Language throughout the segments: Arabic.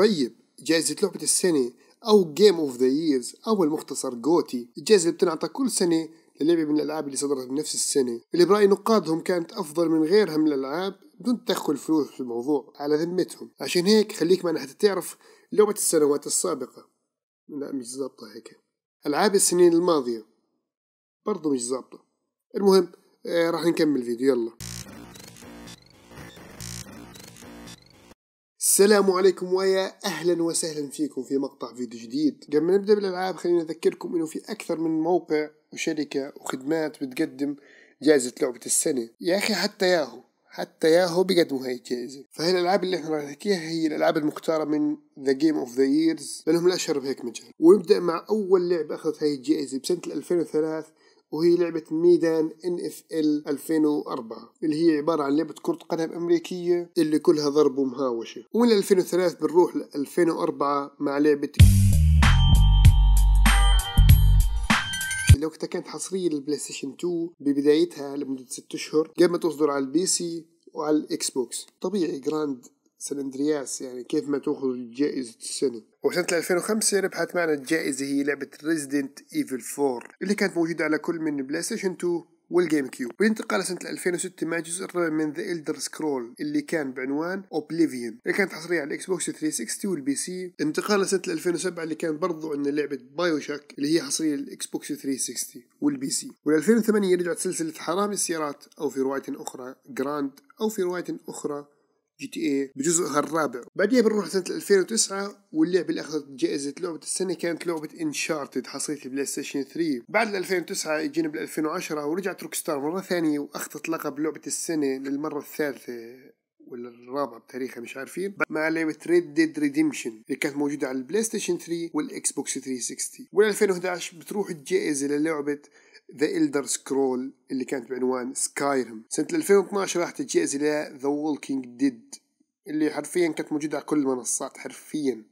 طيب جائزة لعبة السنة أو game of the years أو المختصر GOTY. الجائزة اللي بتنعطى كل سنة للعبة من الألعاب اللي صدرت بنفس السنة. اللي برأي نقادهم كانت أفضل من غيرها من الألعاب بدون تدخل فلوس في الموضوع على ذمتهم. عشان هيك خليك معنا حتى تعرف لعبة السنوات السابقة. لا مش ظابطة هيك. ألعاب السنين الماضية. برضو مش ظابطة. المهم آه راح نكمل الفيديو يلا. السلام عليكم ويا أهلا وسهلا فيكم في مقطع فيديو جديد. قبل ما نبدأ بالألعاب خلينا نذكركم إنه في أكثر من موقع وشركة وخدمات بتقدم جائزة لعبة السنة. يا أخي حتى ياهو حتى ياهو بيقدموا هاي الجائزة. فهي الألعاب اللي إحنا راح نحكيها هي الألعاب المختارة من The Game of the Years لأنهم الأشهر بهيك مجال. ونبدأ مع أول لعبة أخذت هاي الجائزة بسنة 2003 وهي لعبة Madden NFL 2004 اللي هي عبارة عن لعبة كرة قدم أمريكية اللي كلها ضرب ومهاوشة. ومن 2003 بنروح ل 2004 مع لعبة لو كانت حصرية لل PlayStation 2 ببدايتها لمدة 6 أشهر قبل ما تصدر على ال PC وعلى ال Xbox. طبيعي Grand San Andreas يعني كيف ما تأخذ جائزة السنة. وسنة 2005 ربحت معنا الجائزة هي لعبة Resident Evil 4 اللي كانت موجودة على كل من PlayStation 2 وال GameCube والانتقال سنة 2006 مع جزء الرابع من The Elder Scrolls اللي كان بعنوان Oblivion اللي كانت حصرية على ال Xbox 360 وال PC. انتقال سنة 2007 اللي كان برضو عندنا لعبة BioShock اللي هي حصرية لل Xbox 360 وال PC. وال 2008 رجعت سلسلة حرامي السيارات أو في رواية أخرى Grand أو في رواية أخرى GTA بجزءها الرابع. بعديها بنروح سنة 2009 واللعبة اللي أخذت جائزة لعبة السنة كانت لعبة Uncharted حصرية ال PlayStation 3 بعد 2009 اجينا بال 2010 ورجعت Rockstar مرة ثانية وأخذت لقب لعبة السنة للمرة الثالثة ولا الرابعة بتاريخها مش عارفين. مع لعبة Red Dead Redemption اللي كانت موجودة على ال PlayStation 3 وال Xbox 360 وال 2011 بتروح الجائزة للعبة The Elder Scrolls اللي كانت بعنوان Skyrim سنة 2012 راحت الجائزة ل The Walking Dead اللي حرفيا كانت موجودة على كل المنصات حرفيا.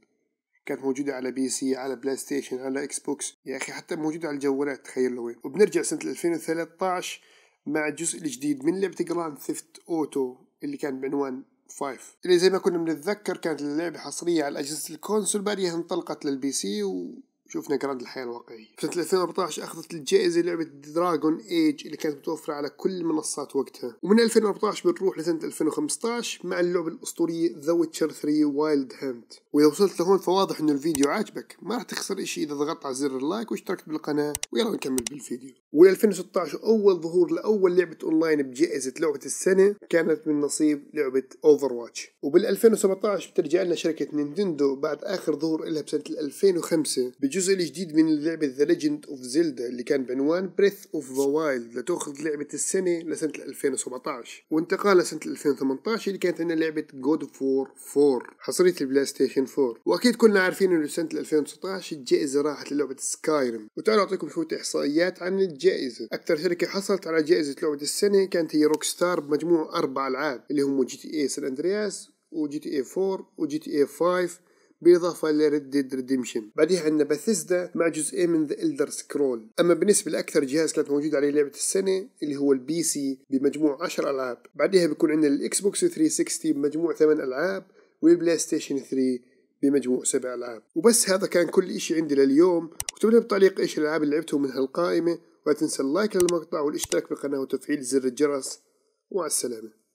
كانت موجودة على PC على PlayStation على Xbox يا أخي حتى موجودة على الجوالات تخيل لوين. وبنرجع سنة 2013 مع الجزء الجديد من لعبة Grand Theft Auto اللي كان بعنوان 5 اللي زي ما كنا بنتذكر كانت اللعبة حصرية على أجهزة ال console بعدها انطلقت لل PC و شوفنا Grand الحياة الواقعية. في سنة 2014 أخذت الجائزة لعبة Dragon Age اللي كانت متوفرة على كل المنصات وقتها. ومن 2014 بنروح لسنة 2015 مع اللعبة الأسطورية The Witcher 3 Wild Hunt وإذا وصلت لهون فواضح إنه الفيديو عاجبك. ما راح تخسر إشي إذا ضغطت على زر ال like واشتركت بالقناة. ويلا نكمل بالفيديو. وال 2016 أول ظهور لأول لعبة أونلاين بجائزة لعبة السنة كانت من نصيب لعبة Overwatch وبال 2017 بترجع لنا شركة Nintendo بعد آخر ظهور لها بسنة 2005 بجزء الجديد من لعبة The Legend of Zelda اللي كان بعنوان Breath of the Wild لتأخذ لعبة السنة لسنة 2017 وانتقال لسنة 2018 اللي كانت عندنا لعبة God of War 4 حصرية ال PlayStation 4 وأكيد كلنا عارفين إنه سنة 2019 الجائزة راحت للعبة Sekiro وتعالوا أعطيكم شوية إحصائيات عن الجائزة. أكثر شركة حصلت على جائزة لعبة السنة كانت هي Rockstar بمجموع أربع ألعاب اللي هم GTA San Andreas و GTA 4 و GTA 5 بالإضافة ل Red Dead Redemption بعدها عندنا باثيسدا مع جزئين من The Elder Scrolls أما بالنسبة لأكثر جهاز كانت موجود عليه لعبة السنة اللي هو ال PC بمجموع 10 ألعاب. بعدها بيكون عندنا ال Xbox 360 بمجموع 8 ألعاب وال PlayStation 3 بمجموع سبع ألعاب. وبس هذا كان كل إشي عندي لليوم. اكتبوا لي بالتعليق إيش الألعاب اللي لعبتهم من هالقائمة ولا تنسى ال like للمقطع والاشتراك بالقناة وتفعيل زر الجرس. ومع السلامة.